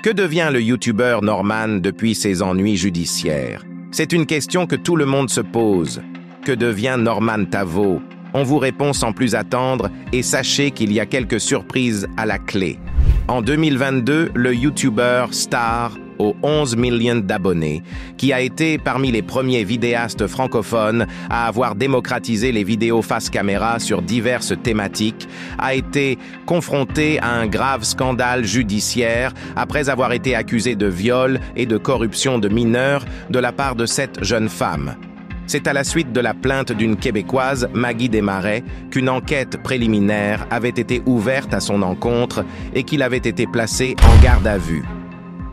Que devient le youtubeur Norman depuis ses ennuis judiciaires? C'est une question que tout le monde se pose. Que devient Norman Tavo? On vous répond sans plus attendre et sachez qu'il y a quelques surprises à la clé. En 2022, le youtubeur Star aux 11 millions d'abonnés, qui a été parmi les premiers vidéastes francophones à avoir démocratisé les vidéos face caméra sur diverses thématiques, a été confronté à un grave scandale judiciaire après avoir été accusé de viol et de corruption de mineurs de la part de cette jeune femme. C'est à la suite de la plainte d'une Québécoise, Maggie Desmarais, qu'une enquête préliminaire avait été ouverte à son encontre et qu'il avait été placé en garde à vue.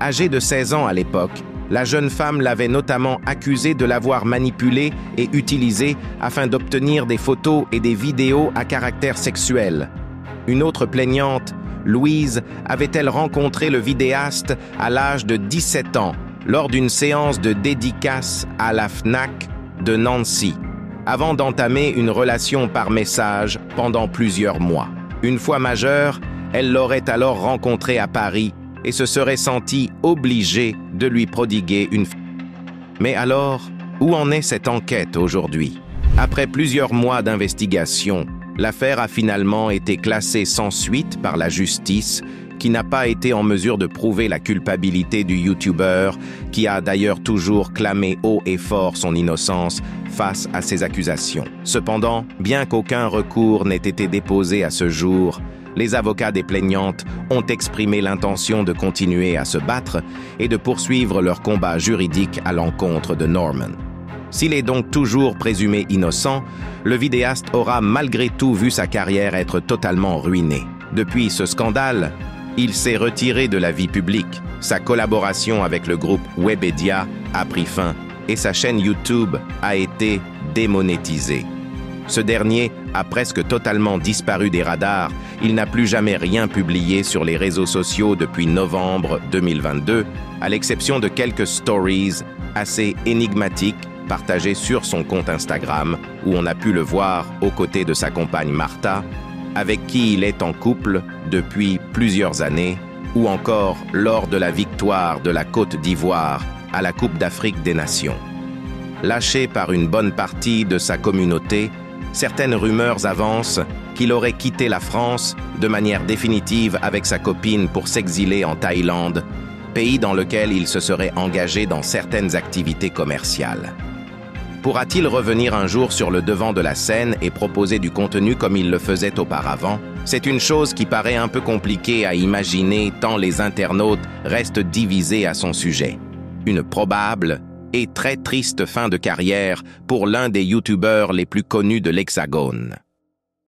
Âgée de 16 ans à l'époque, la jeune femme l'avait notamment accusé de l'avoir manipulée et utilisée afin d'obtenir des photos et des vidéos à caractère sexuel. Une autre plaignante, Louise, avait-elle rencontré le vidéaste à l'âge de 17 ans lors d'une séance de dédicace à la FNAC de Nancy, avant d'entamer une relation par message pendant plusieurs mois? Une fois majeure, elle l'aurait alors rencontré à Paris et se serait senti obligé de lui prodiguer une... Mais alors, où en est cette enquête aujourd'hui? Après plusieurs mois d'investigation, l'affaire a finalement été classée sans suite par la justice qui n'a pas été en mesure de prouver la culpabilité du YouTuber, qui a d'ailleurs toujours clamé haut et fort son innocence face à ces accusations. Cependant, bien qu'aucun recours n'ait été déposé à ce jour, les avocats des plaignantes ont exprimé l'intention de continuer à se battre et de poursuivre leur combat juridique à l'encontre de Norman. S'il est donc toujours présumé innocent, le vidéaste aura malgré tout vu sa carrière être totalement ruinée. Depuis ce scandale, il s'est retiré de la vie publique, sa collaboration avec le groupe Webedia a pris fin et sa chaîne YouTube a été démonétisée. Ce dernier a presque totalement disparu des radars. Il n'a plus jamais rien publié sur les réseaux sociaux depuis novembre 2022, à l'exception de quelques stories assez énigmatiques partagées sur son compte Instagram, où on a pu le voir aux côtés de sa compagne Martha, avec qui il est en couple depuis plusieurs années, ou encore lors de la victoire de la Côte d'Ivoire à la Coupe d'Afrique des Nations. Lâché par une bonne partie de sa communauté, certaines rumeurs avancent qu'il aurait quitté la France de manière définitive avec sa copine pour s'exiler en Thaïlande, pays dans lequel il se serait engagé dans certaines activités commerciales. Pourra-t-il revenir un jour sur le devant de la scène et proposer du contenu comme il le faisait auparavant? C'est une chose qui paraît un peu compliquée à imaginer tant les internautes restent divisés à son sujet. Une probable et très triste fin de carrière pour l'un des youtubeurs les plus connus de l'Hexagone.